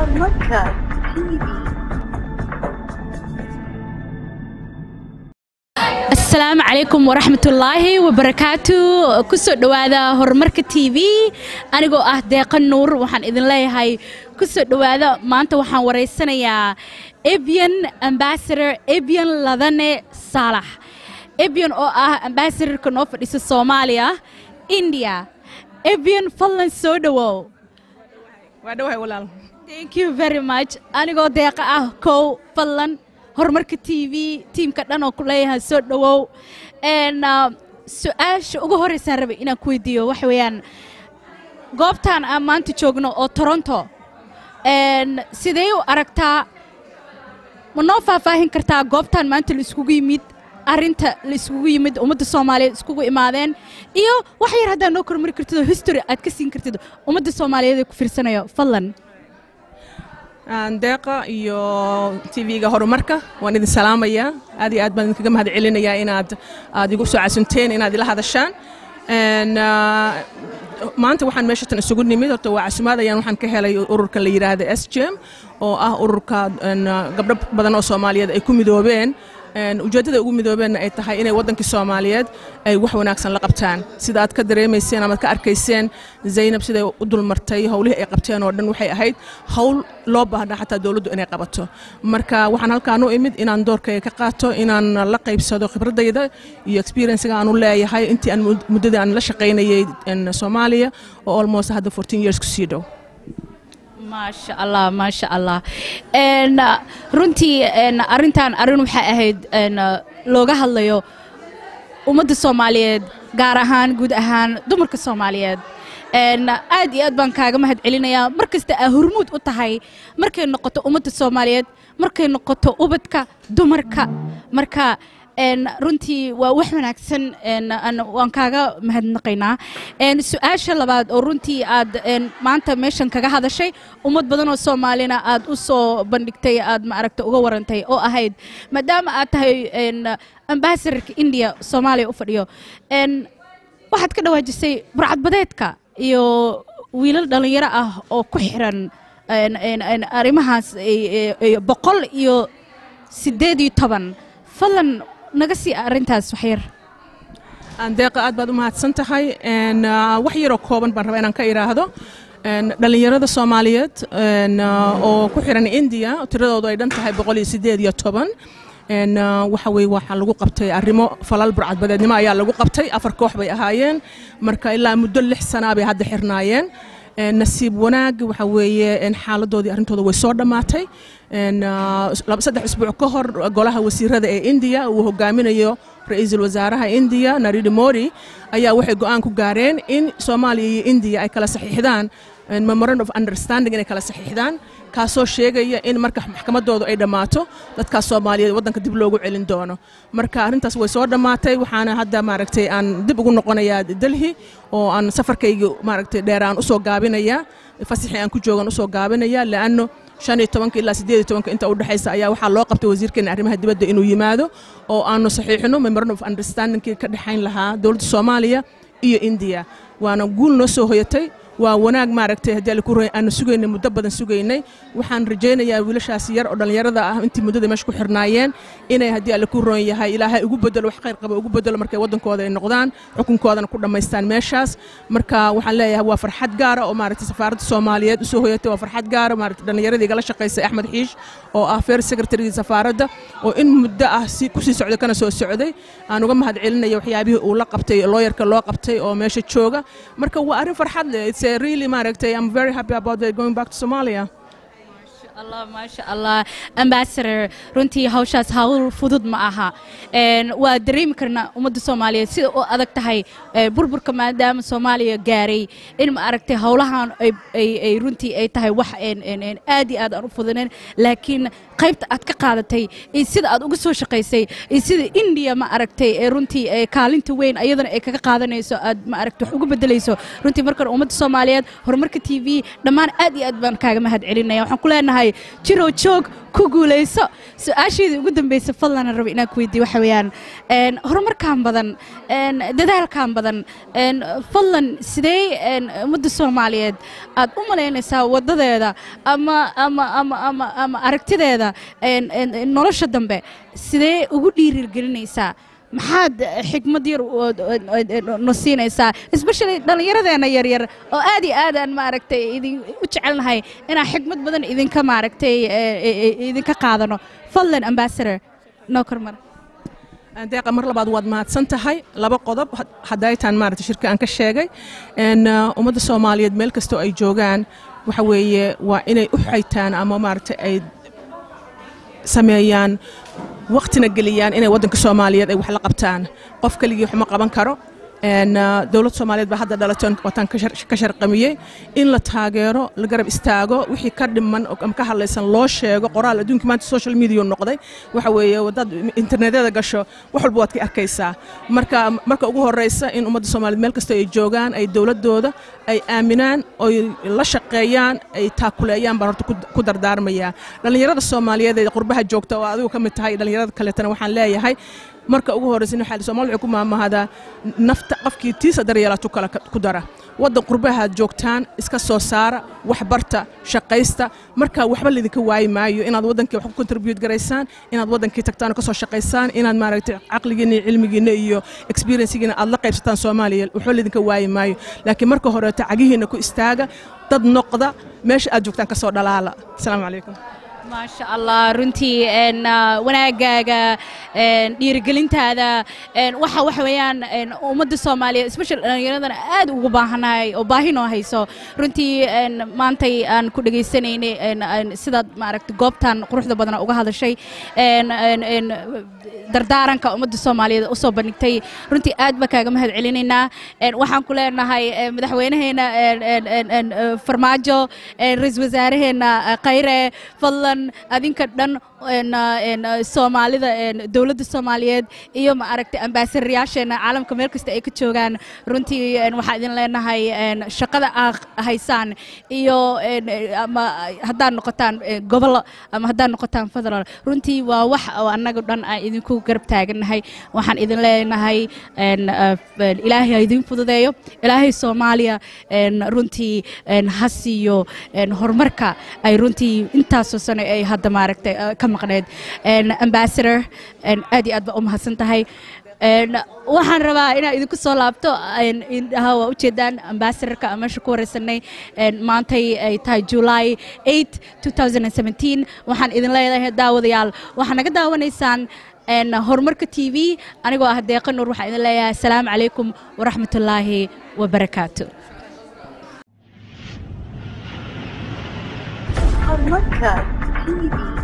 Horumarka TV. asalaamu calaykum waraxmatullaahi wabarakaatu ku soo dhowaada horumarka t v. Anigoo ah deeqa nuur waxaan idin leeyahay ku soo dhowaada maanta waxaan waraysanayaa ebian ambasador ebian ladane saalax ebian oo ah ambasadorka noo fadhisa soomaaliya india. Ebian fadlan soo dhowow waa dhawahay walaal thank you very much. Anigoo deeqa ah kow fadlan horumarka t v tiimka dhan oo ku leeyahay soo dhowow. N su'aasha ugu horreysaan rabay inaan ku weydiiyo waxa weeyaan goobtan aan maanta joogno oo toronto. Sidee u aragtaa ma noo faahfaahin kartaa goobtan maanta la iskugu yimid arrinta la iskugu yimid ummadda soomaaliyeed iskugu imaadeen iyo wax yar haddaad noo kormari kartid oo history aad ka siin kartid ummadda soomaaliyeed ee ku fiirsanayo fadlan deeqa iyo tv-ga horumarka waan idin salaamayaa aad iyo aad baan idinkaga mahad celinayaa inaad aad igu soo casunteen inaad ila hadashaan. Ah, maanta waxaan meesha tan isugu nimid horta waa casumaad ayaan waxaan ka helay ururka la yidhaahda s j m oo ah ururka ah, gabdho badan oo soomaaliyeed ay ku midoobeen. Een, ujeeddada ugu midoobeenna ay tahay inay waddankii soomaaliyeed ay wax wanaagsan la qabtaan. Sida aad ka dareemayseen ama aad ka arkayseen zaynab siday u dulmartay howlihii ay qabteen oo dhan waxay ahayd howl loo baahnaa xataa dowladdu inay qabato. Marka waxaan halkaan u imid inaan doorkayga ka qaato inaan la qaybsado khibradayda iyo experiensiga aan u leeyahay intii aan mud- muddadii aan la shaqaynayay soomaaliya oo almost hadda 14 years ku sii dhow maasha allah maasha allah n runtii n arrintan arrin waxay ahayd n looga hadlayo ummadda soomaaliyeed gaar ahaan guud ahaan dumarka soomaaliyeed. N aad iyo aad baan kaaga mahad celinayaa mar kasta aa hormuud u tahay markay noqoto ummadda soomaaliyeed markay noqoto ubadka dumarka. Marka runtii waa wax wanaagsan waan kaaga mahadnaqaynaa. Su'aasha labaad oo runtii aad maanta meeshan kaga hadashay ummad badan oo soomaalina aad u soo bandhigtay aad maaragta uga warantay oo ahayd maadaama aad tahay ambasadorka indiya soomaaliya u fadhiyo. Waxaad ka dhawaajisay burcadbadeedka iyo wiilal dhallinyaro ah oo ku xiran arrimahaas boqol iyo siddeed iyo toban. Fadlan naga sii arrintaas waxyar aan deeqa aad baad u mahadsan tahay ah, wax yaroo kooban baan rabaa inaan ka idhaahdo dhallinyarada soomaaliyeed ah, oo ku xiran india tiradoodu ay dhan tahay boqol iyo sideed iyo toban. Ah, waxa weye waxaa lagu qabtay arrimo falal burcadbadeednimo ayaa lagu qabtay. Afar koox bay ahaayeen. Marka ilaa muddo lix sanaa hadda xirnaayeen. Een, nasiib wanaag waxa weeye xaaladoodii arrintooda way soo dhammaatay. Ah, saddex isbuuc ka hor golaha wasiirada ee india uu hogaaminayo ra'iisul wasaaraha india naridi modi ayaa waxay go'aan ku gaareen in soomaaliya iyo india ay kala saxiixdaan of understanding inay kala saxiixdaan kaasoo sheegaya in marka maxkamadoodu ay dhammaato dadkaas soomaaliyeed waddanka dib loogu celin doono. Marka arrintaas way soo dhammaatay waxaana hadda maaragtay aan dib ugu noqonayaa delhi oo aan safarkayga maaragtay dheer aan u soo gaabinayaa fasixii aan ku joogan u soo gaabinaya laanno shan iyo tobanka ilaa siddeed iyo tobanka inta u ayaa waxaa loo qabtay wasiirkeena arrimaha dibadda inuu yimaado oo aanu saxiixino memorandum of understandingkii ka dhexayn lahaa dowladda soomaaliya iyo indiya. Waana guul noo soo hoyatay waa wanaag maaragtay haddii alle ku aanu sugaynay muddo badan sugaynay. Waxaan rajaynayaa wiilashaas yar oo dhallinyarada ah intii muddada meesha ku xirnaayeen inay haddii alle ku yahay. Ilaahay ugu bedelo wax khayr qaba ugu bedelo markay waddankooda ay noqdaan xukunkoodana ku dhammaystaan meeshaas. Marka waxaan leeyahay waa farxad gaara oo maaragtay safaaradda soomaaliyeed u soo hoyatay. Waa farxad gaara maaragtay dhallinyaradii igala shaqaysay axmed xiish oo ah fair secretarygii safaaradda oo in muddo ah si ku sii socday kana soo socday. Aan uga mahad celinaya waxyaabihii uu la qabtay looyarka loo qabtay oo meesha jooga. Marka waa arrin farxad leh a really maaragtay I'm very happy about it going back to Somalia maasha allah ambasador runtii hawshaas hawl fudud ma aha. Waa dareemi karnaa ummadda soomaaliyeed sida u adag tahay ee, burburka maadaama soomaaliya gaaray in ma aragtay howlahan ay- runtii ay tahay wax aad aad aan u fududayn. Laakiin qaybta aad ka qaadatay iyo sida aad uga soo shaqaysay iyo sida indiya ma aragtay ee runtii ee kaalinta weyn ayadana ay kaga qaadanayso aad ma aragtay wax uga bedelayso runtii markan ummadda soomaaliyeed horumarka t v dhammaan aad iyo aad baan kaaga mahad celinaya waxaan ku leenahay jiroo joog ku guulayso. Su'aasheedii ugu dambaysa fadlan raba inaan ku weydiiyo waxa weeyaan. Horumarkan badan dadaalkan badan fadlan sidee ummadda soomaaliyeed aad u malaynaysaa wadadeeda ama ama ama ama ama aragtideeda nolosha dambe sidee ugu dhiirigelinaysaa maxaad xikmad yar no siinaysaa especially dhallinyaradeena yaryar oo aad iyo aad aan maaragtay idin u jecelnahay inaan xikmad badan idinka maaragtay idinka qaadano. Fadlan ambassador. Noo kormar deeqa mar labaad waad mahadsan tahay. Laba qodob haddaytaan maarata shirka aan ka sheegay. N ummadda soomaaliyeed meel kastoo ay joogaan waxa weeye waa inay u xaytaan ama maarata ay sameeyaan waqtina geliyaan inay waddanka soomaaliyeed ay wax la qabtaan. Qof keligii wax ma qaban karo dowlad soomaaliyeed baa hadda dhalaton wataan ka sharqamiyey. In la taageero la garab istaago wixii ka dhiman ama ka hadlaysan loo sheego qoraal adduunka maanta social media noqday. Waxa weeye wadaad internetyada gasho wax walba waad ka arkaysaa. Marka marka ugu horeysa in ummadda soomaaliyeed meel kastoo ay joogaan ay dowladooda ay aaminaan oy la shaqeeyaan ay taakuleeyaan baan horta ku dardaarmayaa dhallinyarada soomaaliyeed ee qurbaha joogta oo adigu ka mid tahay dhallinyarada kaletana waxaan leeyahay marka ugu horeysa waxaa Soomaaliya ku maamahada nafta qofkii tiisa daryeelatu kala ku dara. Wadan qurbaha joogtaan iska soo saara wax barta shaqaysta. Marka waxba lidinka waayi maayo inaad wadankii wax ku contribute garaysaan inaad wadankii tagtaan ka soo shaqaysaan inaad maaragtay caqligiina iyo cilmigiina iyo experiencegiina aad la qaybsataan Soomaaliya waxba lidinka waayi maayo. Laakiin marka hore tacagihiina ku istaaga dad noqda meesha aad joogtaan ka dhalaala. Assalaamu calaykum maasha allah runtii wanaagaaga dhiirigelintaada waxa waxa weeyaan ummadda soomaaliyeed especially dhallinyaradana aad ugu baahanahay oo baahi noo hayso. Runtii maantay aan ku dhegaysanaynay sidaad maaragta goobtan quruxda badana uga hadashay dardaaranka ummadda soomaaliyeed u bandhigtay. Runtii aad baa kaaga mahad celinaynaa. Waxaan ku leenahay madaxweynaheena farmaajo ra'iisul wasaaraheena khayre fadlan adinka dhan soomaalida dowladda soomaaliyeed iyo ma aragtay ambaasarayaasheena caalamka meel kasta ay ka joogaan. Runtii waxaan idin leenahay shaqada aad haysaan iyo ama haddaad noqotaan gobollo ama haddaad noqotaan federal. Runtii waa wax oo annaga dhan aan idinku garab taagannahay waxaan idin leenahay ilaahay ha idin fududeeyo. Ilaahay soomaaliya runtii ha siiyo horumarka ay runtii intaasoo sano ay hadda maaragtay maqneed. Ambassador aad iyo aad baa u tahay. Waxaan rabaa inaan idinku soo laabto waa ujeedaan ambassadorka aan meesha ku wareysanay maantay ay tahay july 8 waxaan idin leedahay daawadayaal. Waxaa naga daawanaysaan horumarka t v. Anigoo ah deeqa nuur waxaan idin leeyahay asalaamu calaykum waraxmatullaahi wabarakaatu Horumarka TV.